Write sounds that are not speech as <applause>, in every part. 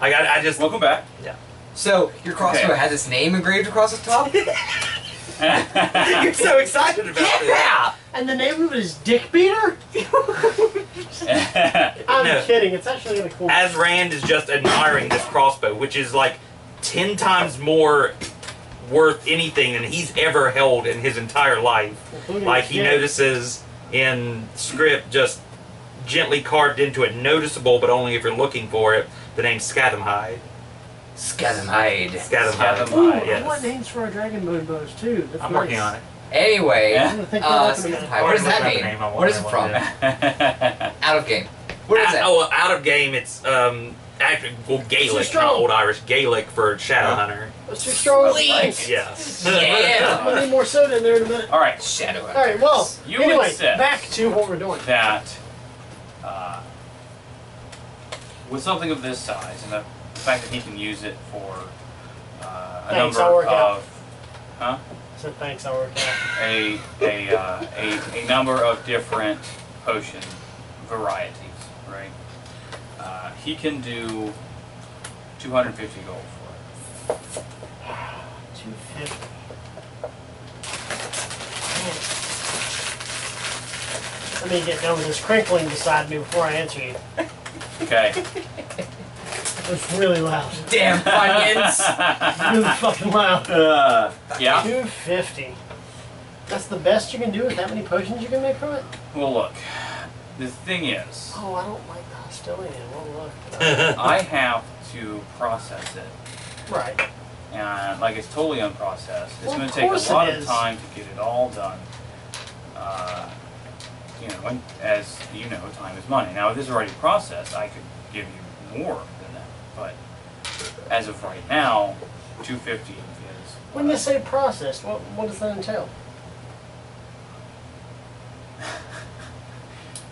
Like I, I just Welcome back. Yeah. So your crossbow Okay. has its name engraved across the top. <laughs> <laughs> you're so excited about it. yeah. And the name of it is Dick Beater? <laughs> I'm No. kidding. It's actually really cool. As Rand is just admiring this crossbow, which is like ten times more worth anything than he's ever held in his entire life. Including Like he kid. notices in script, just gently carved into it, noticeable, but only if you're looking for it. The name Scadamhide. Scathamhide. Scadamhide. Scadamhide. Ooh, I Yes. want names for our dragon bone bows too. That's I'm nice. working on it. Anyway, Yeah. I'm gonna think uh, that up in a minute. Scathamhide. What does that Look up the mean? name, I What is it won't- from? <laughs> Out of game. What is that? Oh, out of game, it's um, actually well Gaelic, not Old Irish. Gaelic for Shadowhunter. That's too strong. Sweet. <laughs> Yes. Yeah. I need more soda in there in a minute. All right. Shadow. All right. Well, You anyway, back to what we're doing. that uh, with something of this size and the fact that he can use it for uh, a Thanks, number I'll work out. of huh So thanks, I worked out. a a, uh, a a number of different potion varieties, right? Uh, he can do 250 gold for it. Two fifty. Let me get done with this crinkling beside me before I answer you. <laughs> Okay. It's really loud. Damn funyuns. Really fucking loud. uh, yeah. Two fifty. That's the best you can do with that many potions you can make from it? Well, look. The thing is, Oh, I don't like the hostility. Well, look. <laughs> I have to process it right. and like it's totally unprocessed. It's Well, going to take a lot of time to get it all done. Uh, you know, and as you know, time is money. Now, if this is already processed, I could give you more than that. But as of right now, 250 is. When you say processed, what, what does that entail? <laughs>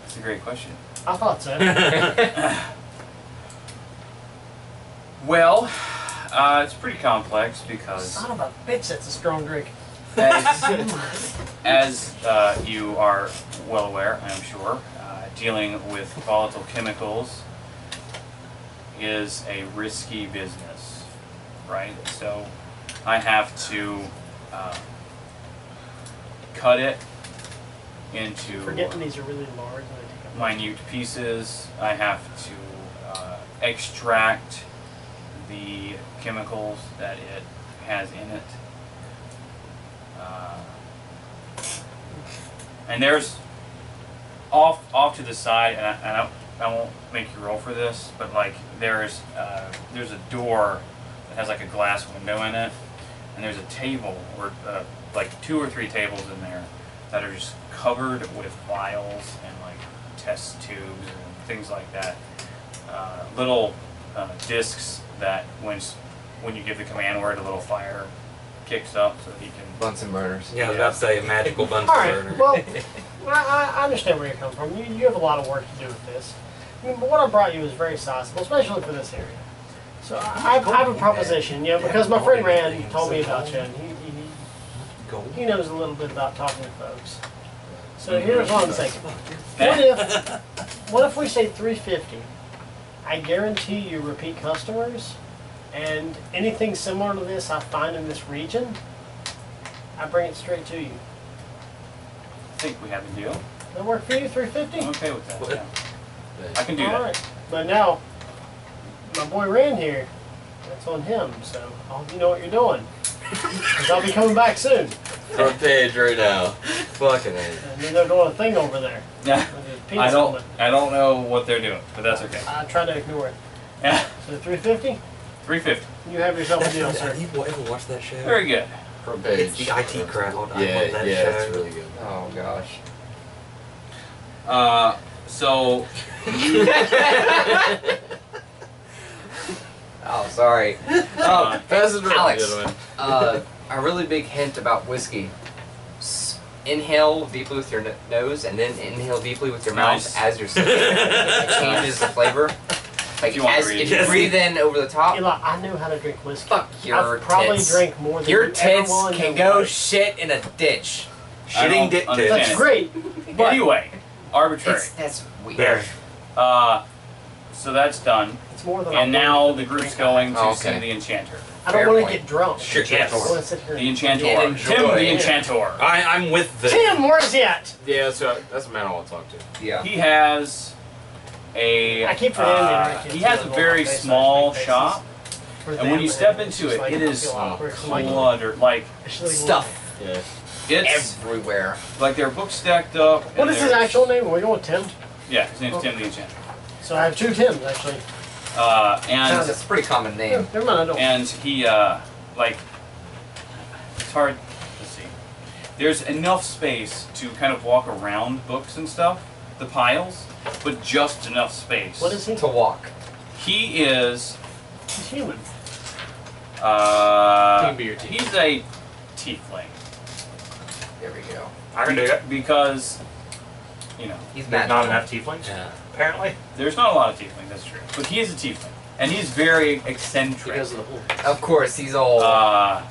That's a great question. I thought so. <laughs> Well, uh, it's pretty complex because Son of a bitch, that's a strong drink. As, as uh, you are well aware, I'm sure, uh, dealing with volatile chemicals is a risky business, right? So I have to uh, cut it into Forgetting these are really large. and they take up minute pieces. I have to uh, extract the chemicals that it has in it. Uh, and there's off off to the side, and I, and I, I won't make you roll for this, but like there's uh, there's a door that has like a glass window in it, and there's a table or uh, like two or three tables in there that are just covered with vials and like test tubes and things like that. Uh, little uh, discs that when when you give the command word, a little fire kicks up so he can. Bunsen burners. Yeah, I was about to say a magical Bunsen All right. burner. <laughs> Well, I, I understand where you're coming from. You, you have a lot of work to do with this. I mean, but what I brought you is very sizable, especially for this area. So I, I have a proposition, you know, because my friend Rand told me about you, and he, he, Gold. he knows a little bit about talking to folks. So here's what I'm thinking. What if, <laughs> what if we say 350? I guarantee you repeat customers, and anything similar to this I find in this region, I bring it straight to you. I think we have a deal. That work for you? 350? I'm okay with that. What? Yeah. I can do All that. right. But now, my boy Rand here, that's on him. So I hope you know what you're doing. <laughs> Because I'll be coming back soon. Front page right now. Fucking A. And then they're doing a thing over there. Yeah. with his penis I don't. I don't know what they're doing, but that's okay. I try to ignore it. Yeah. So 350, 350. you have yourself a deal, sir. Have you ever watch that show? Very good. From page. It's the IT crowd. I love that yeah, show. it's really good. Oh gosh. Uh, so <laughs> Oh, sorry. uh, Oh, Pass it around, Alex. gentlemen. uh, a really big hint about whiskey. S- inhale deeply with your n- nose, and then inhale deeply with your Nice. mouth as you're sipping. <laughs> it changes the flavor. Like you want as to if you Yes. breathe in over the top, Eli, I know how to drink whiskey. fuck your I've probably tits. drank more than Your you tits can go life. shit in a ditch. Shitting dick That's great. But Anyway, arbitrary. It's, that's weird. There. Uh, so that's done. It's more than I And now the group's going to Oh, sing okay. the Enchanter. I don't want to get drunk. Sure, I want to sit here The and Enchantor. Tim enjoy. the Enchantor. I, I'm with the. Tim, where's he at? Yeah, that's what, that's the man I want to talk to. Yeah. He has a. I keep forgetting uh, he has a very on my face, small shop, and when you step into it, like, it I is feel awkward. Like, cluttered. Like Stuff Yeah. it's everywhere. like there are books stacked up. What is his actual name? Are we going with Tim? Yeah, his name's Tim the Enchanter. So I have two Tims actually. Uh, and That's a pretty common Yeah, name. never mind, I don't. and he uh like it's hard let's see there's enough space to kind of walk around books and stuff the piles but just enough space what is he? To walk. he is He's human. Uh can be your team. he's a tiefling There we go. I can do it. because you know He's There's magical. not enough tieflings, Yeah. apparently. there's not a lot of tieflings that's true but he is a tiefling and he's very eccentric Because of the hole. Of course, he's all. uh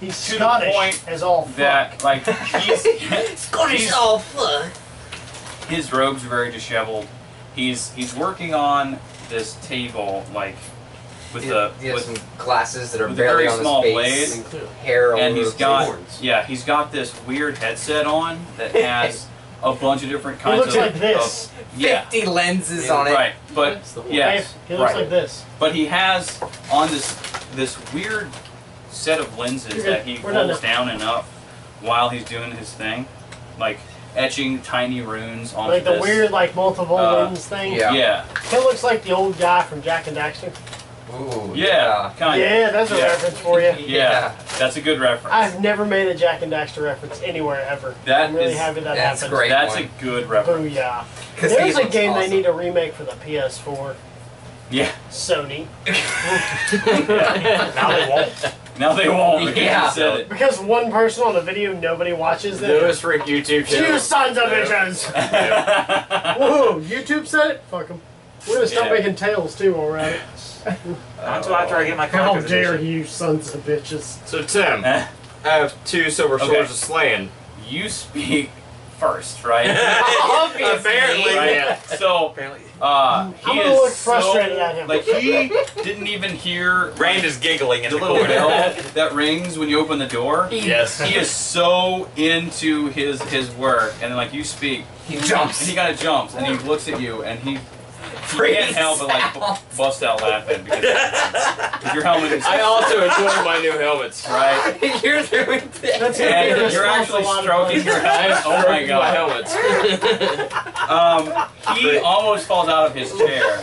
He's To the point as all fuck. that like he's <laughs> he's- all fuck. His robes are very disheveled. He's he's working on this table like with the he with, some glasses that are with a very on small his blade. Hair all and over he's the got horns. yeah he's got this weird headset on that <laughs> has a bunch of different he kinds looks of like this. of- yeah 50 lenses Yeah, on it. right but That's yes Dave, he looks right like this. but he has on this this weird set of lenses You're that he We're done holds down and up while he's doing his thing like etching tiny runes on Like the this. weird, like multiple uh, lens thing. yeah. yeah He looks like the old guy from Jak and Daxter. Ooh, yeah kind of Yeah, that's a Yeah. reference for you. <laughs> Yeah, that's a good reference. I've never made a Jak and Daxter reference anywhere ever. That I'm really is- happy that that's happened. great. That's one. a good reference. Booyah. 'Cause he There's a game awesome. they need to remake for the PS4. Yeah. Sony. <laughs> <laughs> Now they won't. Now they won't because Yeah. you said it. Because one person on the video, nobody watches them. Newest Rick YouTube You channel. sons of bitches! <laughs> Woohoo! YouTube said it? Fuck them. We're gonna stop Yeah. making tails too, alright? Not until after I get my How collector's dare you, sons of bitches. So Tim, Eh, I have two silver Okay. swords of slaying. you speak first, right? <laughs> Obviously. Apparently, right? yeah. So, Apparently. uh, he I'm gonna is look frustrated so, at him. Like he didn't even hear Rand is giggling in the the little corner. bell that rings when you open the door. Yes. He is so into his his work, and like you speak, He jumps, and jumps. he kind of jumps, and he looks at you, and he. He Freaks can't help but like out. bu- bust out laughing because, <laughs> because your helmet is I also <laughs> enjoy my new helmets. right. <laughs> You're doing this. That's gonna be a And you're response to a actually stroking your head. Oh my My god. helmets. Um, he almost falls out of his chair.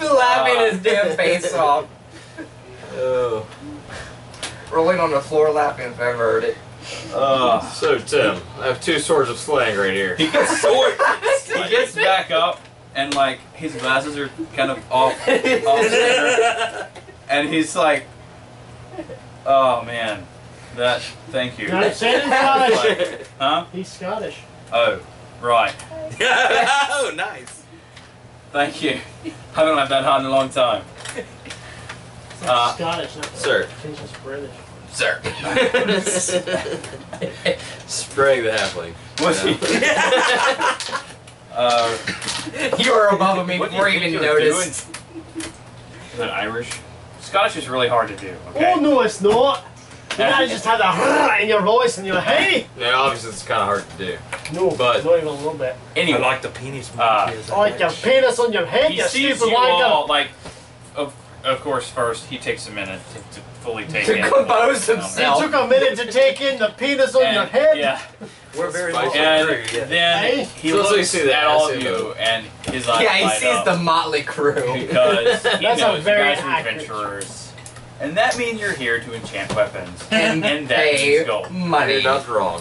laughing Uh, his damn face off. Oh. Rolling on the floor laughing if I ever heard it. Uh, So Tim, I have two swords of slang right here. he gets sword. <laughs> He gets back up and like his glasses are kind of off, off center, and he's like, "Oh man, that. Thank you." You understand it in Scottish? Like, huh? He's Scottish. Oh, right. <laughs> oh, nice. Thank you. I don't have that hard in a long time. It's like Uh, Scottish, not Sir. He's British. Sir. Sprague the halfling. What's he? uh, you were above me what do before you you even you're noticed. doing? Is that Irish? Scottish is really hard to do. Oh no, it's not. You gotta just have the <laughs> in your voice and you're like, hey! Now, obviously, it's kind of hard to do. No, But- not even a little bit. I Anyway, like the penis Uh. I like your penis on your head, he you sees stupid you wanker. all like, of, of course. First, he takes a minute to, to fully take To in compose you know, himself. It took a minute to take in the penis on and- your head. Yeah, We're very Spicy. and crew, yeah. then Hey? he So let's looks see the at all of you, and his eyes Yeah, he sees up the motley crew. <laughs> because he That's a knows you very guys are adventurers, and that means you're here to enchant weapons. <laughs> and And that pay means gold. money. You're not wrong.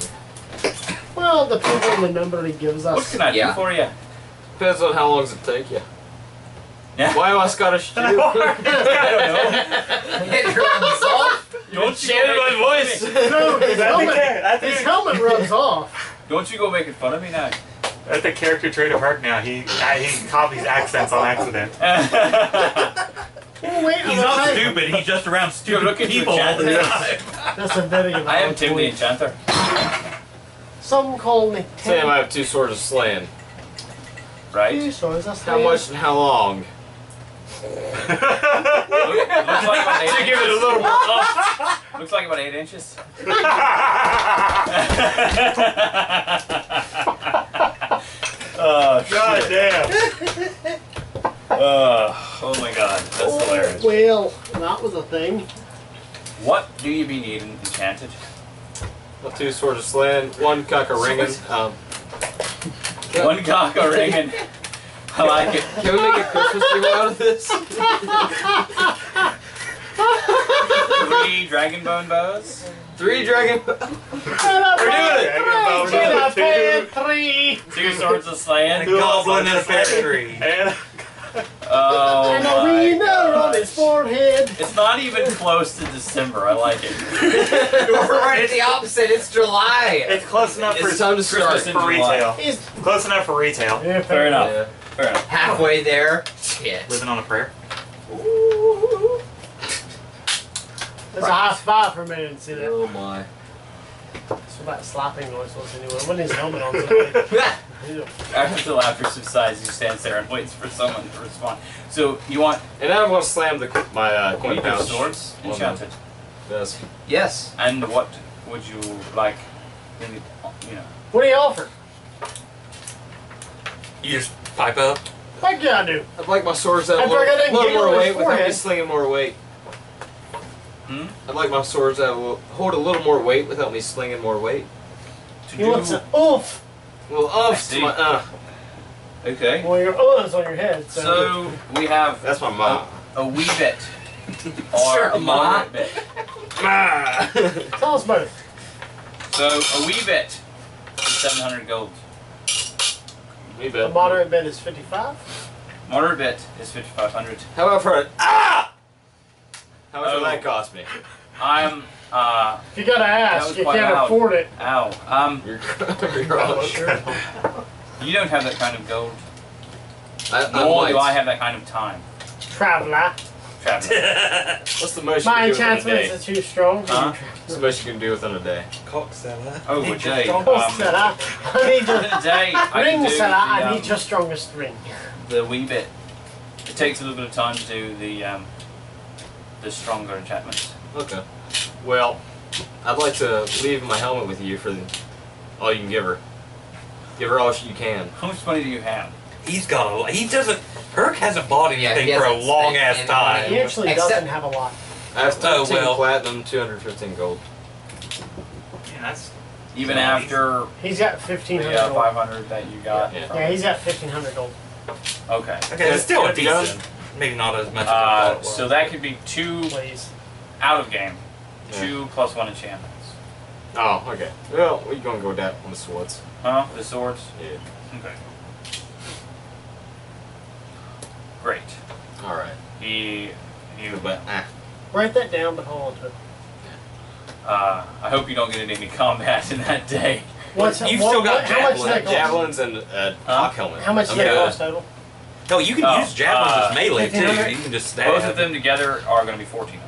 Well, depends on the number he gives us. What us. can I Yeah. do for you? Depends on how long does it take you. Yeah. Why am I Scottish too? <laughs> I don't know. <laughs> It rubs off. Don't you Chanted go my making voice. fun of me? No, his I think, helmet, his helmet rubs off. Don't you go making fun of me now. that's the character trait of Hurk now. He he copies accents on accident. <laughs> Oh, wait, He's I'm not okay. stupid. He's just around stupid look at people all the time. That's a very I am valid Tim the. Enchanter. Some call me Sam, I have two swords of slaying. right? Two swords, that's How much and how long? Looks like about eight To give it a inches. little more oomph. Looks like about eight inches. <laughs> <laughs> oh, God shit. damn. Uh, oh my god, that's Oh, hilarious. Well, that was a thing. What do you be needing enchanted? Well, two swords of slaying, one cock a ringing. <laughs> Um, One cock a ringing. I like it. can we make a Christmas tree out of this? Three dragon bone bows. Three dragon. We're doing it. Dragon Bone three. Two swords of And slaying. a goblin and a pear tree. And Oh And a my wiener on his gosh. forehead. It's not even close to December. I like it. <laughs> We're right at the opposite. It's July. it's close enough for, It's time to start. Christmas in for retail. It's Close enough for retail. yeah, Fair enough. Yeah. Fair enough. Halfway there. Shit. Living on a prayer. There's a high five for a minute. See that? Oh my. That's what that slapping noise was anyway. When his helmet on. somebody. <laughs> After the laughter subsides, he stands there and waits for someone to respond. So you want And now I'm gonna slam the my uh, coin want pouch. swords enchanted, Yes. yes. and what would you like? In the, you know, What do you offer? You just pipe up. Heck yeah, I do. I'd like my swords to have a After I little, got that little giggle more on his weight without me slinging more weight. Hmm? I'd like my swords to have a little, hold a little more weight without me slinging more weight. to You want do some oomph? Well, uh, see. to my, uh, okay. Well, your uh's on your head. So, So we have that's my mom. a wee bit or <laughs> Sure, a Ma. moderate bit. Ma. tell us both. So a wee bit is 700 gold. Me The bet. moderate bid is 55. Moderate bit is 5,500. How about for a ah? How much Oh. would that cost me? I'm uh If you gotta ask, you can't loud. afford it. ow um You're, <laughs> you're wrong. Sure. you don't have that kind of gold. I, I Nor might. do I have that kind of time. Traveler. Traveling. <laughs> What's the most you My can do within a enchantments day? are too strong. Huh? What's the most you can do within a day? Cockseller. Oh, a day. Of course, Um, I, I need in your <laughs> a day, I ring, can do Sarah. I need um, your strongest ring. the wee bit. It takes a little bit of time to do the um, the stronger enchantments. Okay. Well, I'd like to leave my helmet with you for the, all you can give her. Give her all you can. How much money do you have? He's got a lot. He doesn't. Hurk hasn't bought anything he for a long ass any time. He actually Except- doesn't have a lot. I have Oh, 13 well. platinum, 215 gold. Yeah, that's Even Nice. after He's got 1500 the uh, gold. 500 that you got. Yeah. from- Yeah, he's got 1500 gold. Okay. Okay, it's still a Good to go. decent. Maybe not as much as Uh, it was. so that could be two Please. out of game. Yeah. Two plus one enchantments. Oh, okay. Well, we're gonna go with that on the swords. Huh? The swords? Yeah. Okay. Great. All right. He, he But ah, Write that down, but hold on to it. uh, I hope you don't get into any combat in that day. What's, You've what, still got what, how much does that javelin, cost? javelins and a Huh? hawk helmet. How much does I'm that good. cost total? no, you can Oh, use javelins uh, as melee too. You can just stab. Both of them together are going to be 1400.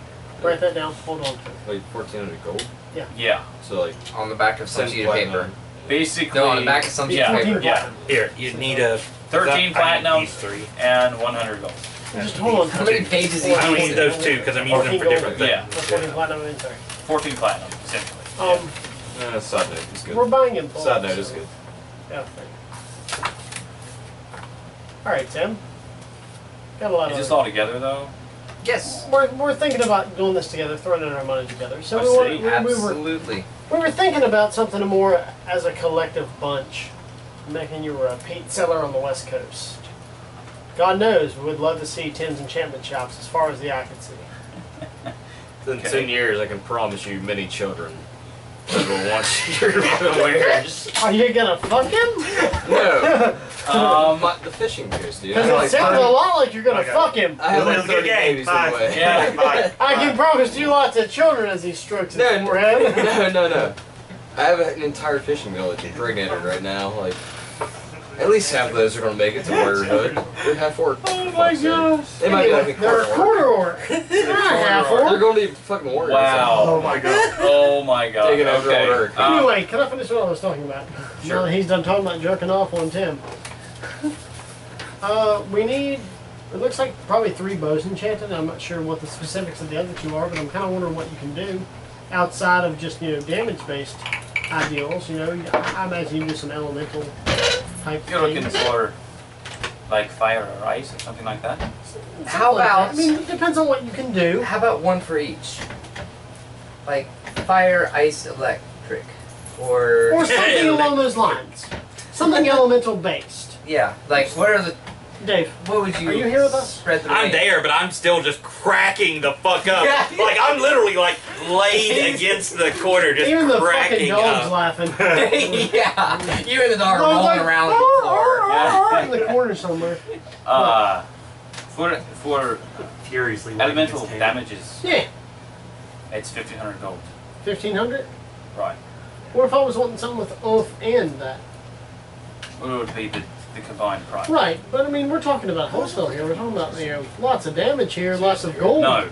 Write that down. Hold on to it. Like 1400 gold. Yeah. Yeah. So like On the back of some sheet of paper. platinum. Basically, No, on the back of some sheet Yeah, of paper. yeah. Here, you need a 13 I platinum three. and 100 gold. Just hold on How many it. pages I each? don't need those two because I'm using them for different things. Yeah. That's 14 platinum in sorry. 14 platinum, essentially. Um, Uh, side note is good. we're buying in bulk. Side note is good. Yeah. All right, Tim. Got a lot Is of. this all together, though? Yes. We're, we're thinking about doing this together, throwing in our money together. So I we, were, see. we, we were Absolutely. we were thinking about something more as a collective bunch, making you a paint seller on the West Coast. God knows, we would love to see Tim's enchantment shops as far as the eye can see. <laughs> In Okay. 10 years, I can promise you many children will want <laughs> your wares. Are you gonna fuck him? No. <laughs> Um, the fishing goes, dude. Because it like sounds a lot like you're gonna Okay. fuck him. I have like It's 30 game. babies Bye. in. Yeah. Bye. I can promise you lots of children as he strokes his No, forehead. no, no, no. I have an entire fishing village impregnated right now. Like, at least half of those are gonna make it to warriorhood. They're half orc. Oh my gosh. They might be like a They're a quarter orc. They're not half orc. They're gonna be fucking warriors. Wow. Oh my god. oh my god. Taking over okay. Earth. Um, Anyway, can I finish what I was talking about? Sure. Now that he's done talking about jerking off on Tim. <laughs> Uh, we need. It looks like probably three bows enchanted. I'm not sure what the specifics of the other two are, but I'm kind of wondering what you can do outside of just you know damage-based ideals. You know, I, I imagine you do some elemental type you're looking things. for like fire or ice or something like that. Something How like that. about- I mean, it depends on what you can do. How about one for each? Like fire, ice, electric, or Or something <laughs> along those lines. Something elemental based. yeah. Like what are the? Dave, What would you? Are you here with us? Spread the. I'm rain? there, but I'm still just cracking the fuck up. Yeah. Like I'm literally like laid against the corner, just even the fucking cracking dog's up. laughing. <laughs> <laughs> yeah, you and the dog are Dog's rolling like, around on the floor. Ah, ah, yeah. in the corner somewhere. Uh, for for Furiously. elemental his tail. damages, Yeah, it's fifteen hundred gold. fifteen hundred. Right. What if I was wanting something with oomph and that? What would be the, the combined price? Right, but I mean, we're talking about wholesale here. We're talking about you know lots of damage here, lots of gold No,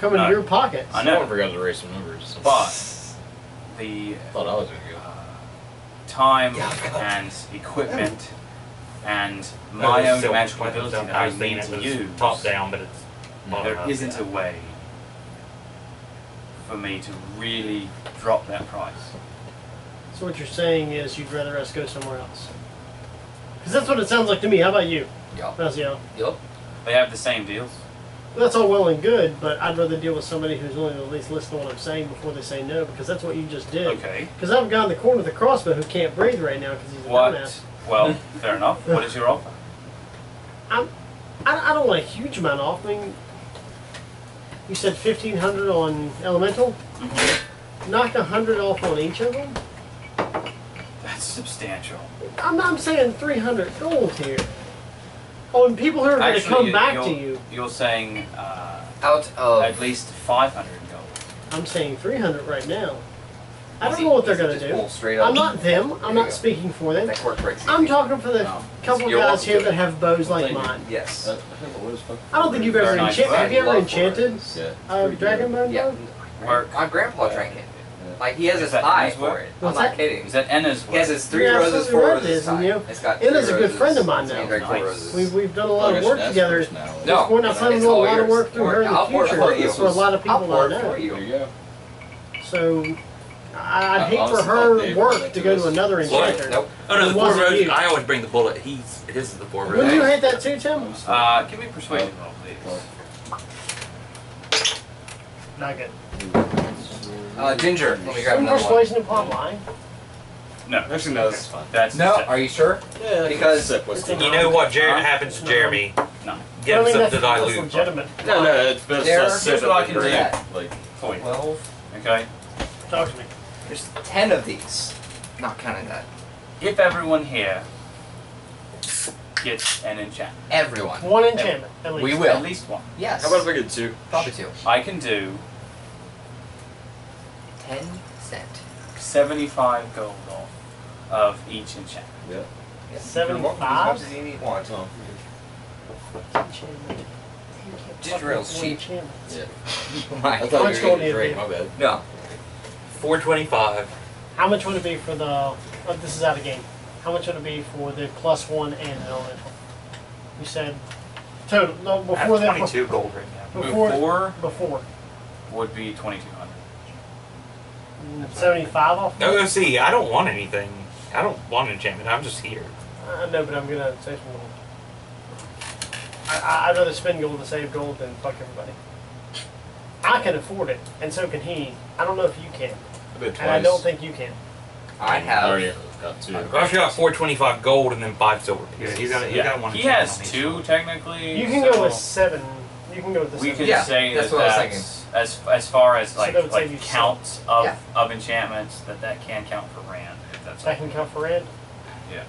coming no. to your pockets. I Someone know, forgot to raise some numbers. but the thought I was gonna go. Uh, time Yeah, I and equipment and my own magical ability that I I've need to was use, top down, but it's bottom there up. isn't a way for me to really drop that price. So what you're saying is you'd rather us go somewhere else? Because that's what it sounds like to me. How about you, Yup. Raziel? Yup. They have the same deals. That's all well and good, but I'd rather deal with somebody who's willing to at least listen to what I'm saying before they say no, because that's what you just did. Okay. Because I've got in the corner with the crossbow who can't breathe right now because he's a What? dumbass. Well, fair enough. What is your offer? I, I don't want a huge amount off. I mean, you said 1500 on elemental? Mm-hmm. Knock a hundred off on each of them? That's substantial. I'm, I'm saying 300 gold here. Oh, and people who are going to come you- back to you. You're saying uh, Out of. at least 500 gold. I'm saying 300 right now. I don't Easy- know what they're going to do. straight up. I'm not them. I'm There not speaking for them. That quirk breaks. I'm talking for the No. couple You're guys here that have bows like mine. Yes. Uh, I think it was fun. I don't think you've ever enchanted. Have you ever Love for it. enchanted Yeah. a dragon bone Yeah. bow? My grandpa drank it. Like he has Is his that eye his for it. What's I'm not kidding. Is that Enna's He has his three You're roses, absolutely four right, roses. Liz, and tie. you- It's got Enna's three a good roses, friend of mine so he now. drank four Nice. roses. We've, we've done a lot of work ask together. first now. No. We're not planning to do a all lot of yours. work through her in the I'll pour it future. for you. For a lot of people I'll pour that it for you. There you go. So I- I'd hate for honestly her thought work to to go to listen. another What? enchanter. Nope. Oh no, the four wasn't roses. you. I always bring the bullet. He's his is the four Wouldn't roses. you hate that too, Tim? Uh, give me persuasion roll, please. Not good. Uh, Ginger, let me grab Some another one. persuasion and plot line. No, Actually, no, this is fine. that's No, are you sure? Yeah, Because- sip whiskey. It's You know what Jer- happens to Jeremy? no. Give I him mean, some that's, to that's dilute. legitimate. No, no, it's best There- to here's sip what I can do. Like, For you. Twelve. Okay. Talk to me. There's ten of these. Not counting that. If everyone here gets an enchantment, Everyone. One enchantment, at least. We will. at least one, Yes. how about if I get two? Probably two. I can do ten cent. Seventy-five gold off of each enchantment. Yeah. yeah. Seventy-five. As much as you need. Why, Tom? Cheap. Yeah. my, <laughs> I thought you were going to My bad. No. Four twenty-five. How much would it be for the? Oh, this is out of game. How much would it be for the plus one and an elemental? You said total. No, before that. Twenty-two gold right now. Before, before. Before. Would be twenty-two. 75 off? No, see. I don't want anything. I don't want an enchantment. I'm just here. I know, but I'm going to save some gold. I, would rather spend gold to save gold than fuck everybody. I can afford it, and so can he. I don't know if you can. I bet twice. And I don't think you can. I have. I already got two. i actually got 425 gold and then five silver pieces. Yeah, he's got, he's yeah. got one. He has two, technically. You can so go with seven. You can go with the seven. We can yeah, say that's what I was thinking as as far as like that would save like you counts of Yeah. of enchantments that that can count for Rand. If that's That can count for red. Yeah.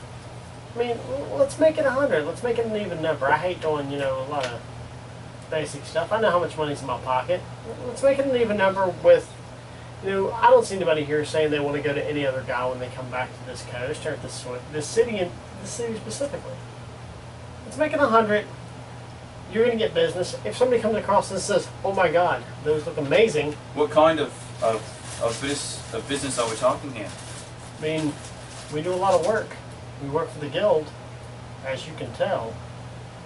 I mean, l- let's make it a hundred. Let's make it an even number. I hate doing, you know, a lot of basic stuff. I know how much money's in my pocket. Let's make it an even number with, you know, I don't see anybody here saying they want to go to any other guy when they come back to this coast or this this city and this city specifically. Let's make it a hundred. You're gonna get business. If somebody comes across and says, "Oh my God, those look amazing," What kind of of of this of business are we talking here? I mean, we do a lot of work. We work for the guild, as you can tell.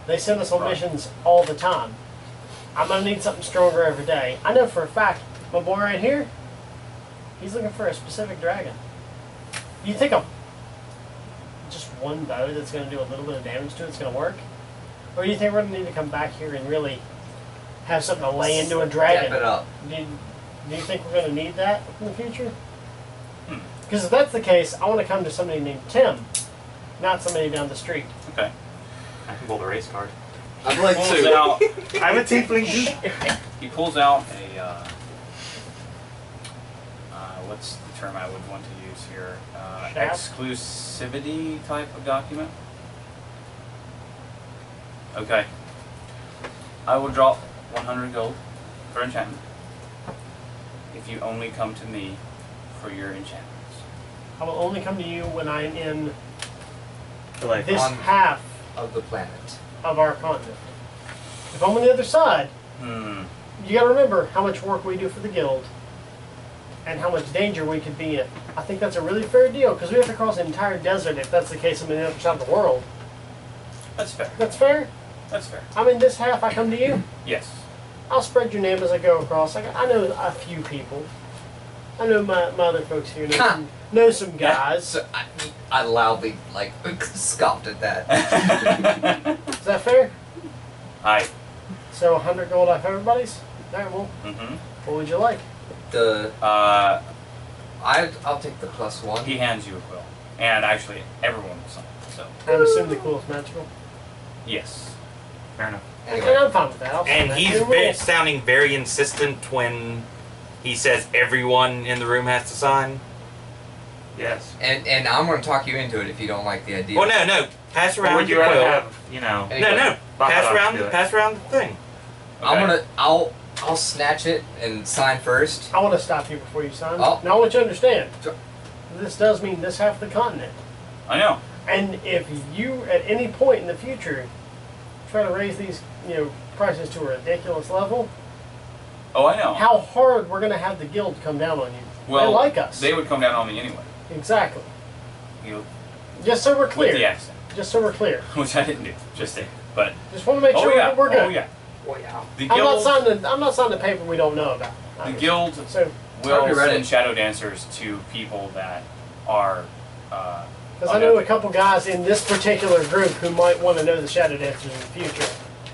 They send us on Right. missions all the time. I'm gonna need something stronger every day. I know for a fact, my boy right here, he's looking for a specific dragon. You think a just one bow that's gonna do a little bit of damage to it's gonna work? Or do you think we're gonna need to come back here and really have something to lay into a Step dragon? it up. Do you, do you think we're going to need that in the future? Hmm. Because if that's the case, I want to come to somebody named Tim, not somebody down the street. Okay. I can pull the race card. I'd like Pulls to. out. <laughs> I'm a tiefling. He pulls out a. Uh, uh, what's the term I would want to use here? Uh, exclusivity type of document. Okay. I will drop 100 gold for enchantment if you only come to me for your enchantments. I will only come to you when I'm in Like, this on- half Of the planet. of our continent. If I'm on the other side, Hmm. you got to remember how much work we do for the guild and how much danger we could be in. I think that's a really fair deal because we have to cross an entire desert if that's the case. I'm in the other side of the world. That's fair. That's fair. That's fair. I'm in this half. I come to you. Yes. I'll spread your name as I go across. I, I know a few people. I know my, my other folks here know Ha. some, know some guys. So I, I loudly like <laughs> scoffed at that. <laughs> Is that fair? Hi. So 100 gold off everybody's? Alright, well, Mm-hmm. what would you like? The Uh, I I'll take the plus one. he hands you a quill, and actually everyone will sign. So I'm assuming the coolest magical. yes. Fair enough. And Anyway, I'm fine with that. I'll And that. he's New very, sounding very insistent when he says everyone in the room has to sign. Yes. and and I'm gonna talk you into it if you don't like the idea. Well, no, no. Pass Or around would you rather have, you know, Hey, No, no. Pass around. do. Pass around the thing. Okay. I'm gonna I'll I'll snatch it and sign first. I want to stop you before you sign. Oh. Now, I want you to understand. This does mean this half the continent. I know. And if you, at any point in the future, try to raise these, you know, prices to a ridiculous level, Oh, I know. how hard we're going to have the guild come down on you. well, they like us. They would come down on me anyway. exactly. You, Just so we're with the clear. accent, Just so we're clear. <laughs> which I didn't do. Just saying. But Just want to make oh sure yeah. we're good. Oh yeah. Oh yeah. The I'm not guild. signing. I'm not signing a paper we don't know about. The guild So, will already read send shadow dancers to people that are. Uh, because I know a couple guys in this particular group who might want to know the shadow dancers in the future.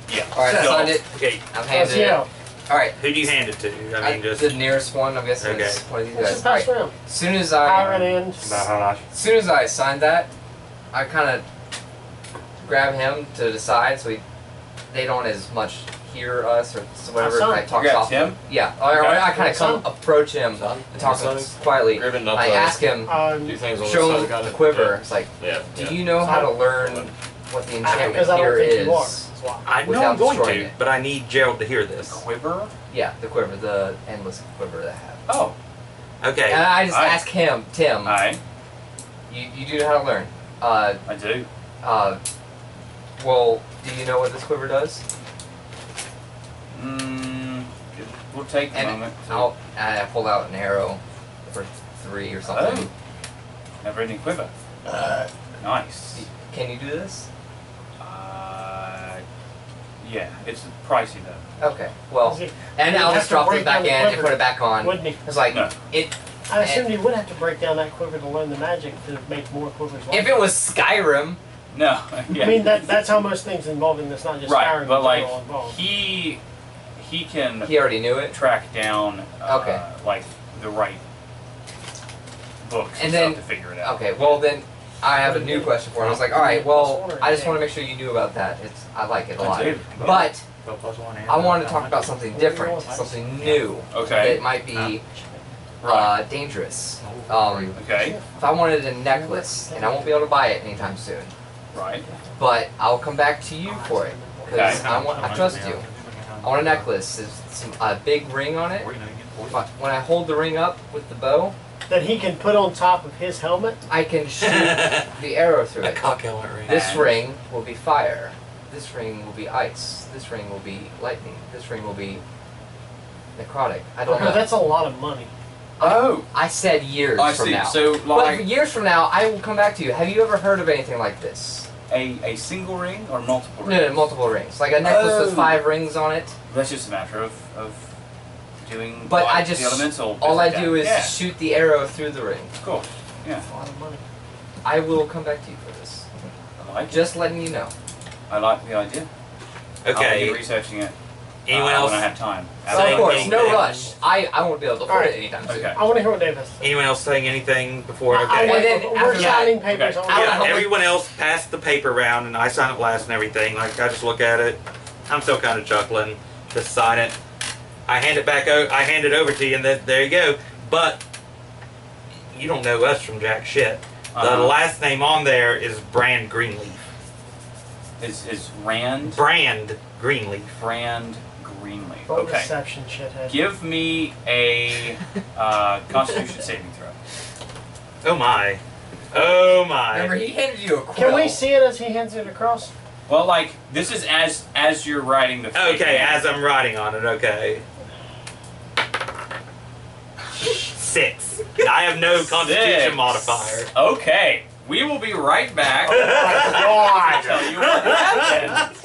yeah. All right, I So- signed it. Okay. I'm Let's handing it. how. All right. Who do you hand it to? I I- mean, just the nearest one. I'm guessing is Okay. one of these Let's guys. just All pass right. around. As soon as Iron I, in. Bahalash. as soon as I signed that, I kind of grab him to the side so he, they don't as much hear us or whatever. son. I talk You got softly. Tim? Yeah. Or, or I kind of come Son? approach him Son? and talk to him quietly. Gribbon up I ask him, Um, do show him the it? quiver. It's like, Yeah. do yeah. you know how to learn what the enchantment because I don't here think is? you are. That's why. I know without I'm going to, it. but I need Gerald to hear this. The Quiver. Yeah, the quiver, the endless quiver that I have. Oh. Okay. And I just Aye. ask him, Tim, I. you, you do know how to learn. Uh, I do. uh, well, do you know what this quiver does? Mm, we'll take a And moment. to- I'll, I pull out an arrow for three or something. Oh. Never ending quiver. Uh, Nice. can you do this? Uh, yeah, it's pricey though. Okay, well, Is he- and he'd I'll have just to drop it back in the and put it back on. Wouldn't he? It's like, No. it. I assumed he would have to break down that quiver to learn the magic to make more quivers. like If it was Skyrim, No. <laughs> yeah. I mean, that, that's how most things involved in this, not just right, firing but like all involved. he he can he already knew it. track down uh, Okay. like the right books and, And then- stuff to figure it out. Okay, well then, I have a new question for him. I was like, all right, well, I just want to make sure you knew about that. It's I like it a lot. do. But Go plus one and I wanted to uh, talk about something different, something new Okay. that might be Right. uh, dangerous. Um, Okay. if I wanted a necklace, and I won't be able to buy it anytime soon, Right. but I'll come back to you for it because Okay. I want I trust you. I want a necklace. There's some, a big ring on it. When I hold the ring up with the bow, that he can put on top of his helmet. I can shoot <laughs> the arrow through a it. cock helmet ring. This And- ring will be fire. This ring will be ice. This ring will be lightning. This ring will be necrotic. I don't Okay, know. that's a lot of money. Oh. I said years I from see. now. So but years from now, I will come back to you. Have you ever heard of anything like this? A, a single ring or multiple No, rings? no, multiple rings. Like a necklace with Oh. five rings on it. That's just a matter of, of doing But I just- the elemental. All I does do is yeah, shoot the arrow through the ring. of course. Yeah, That's a lot of money. I will come back to you for this. I like it. Just letting you know. I like the idea. Okay. I'll Okay. be researching it. Anyone uh, else? When I have time. So of course, anything. no rush. I, I won't be able to afford Alright. it anytime soon. Okay. I want to hear what Dave has to say. Anyone else saying anything before? I- I Okay. And then we're after that- signing papers okay. Yeah, everyone else passed the paper round, and I sign it last and everything. Like I just look at it, I'm still kind of chuckling. Just sign it. I hand it back. O- I hand it over to you, and then there you go. But you don't know us from jack shit. The Uh-huh. last name on there is Brand Greenleaf. Is is Rand Brand Greenleaf. Brand Greenleaf? Roll Okay. deception, shithead. Give me a <laughs> uh, Constitution saving throw. Oh my. Oh my. Remember, he handed you a quill. Can we see it as he hands it across? Well, like this is as as you're writing the. Okay, name. as I'm writing on it, okay. Six. I have no constitution Six. modifier. Okay, we will be right back. <laughs> Oh my I'll tell you what happened.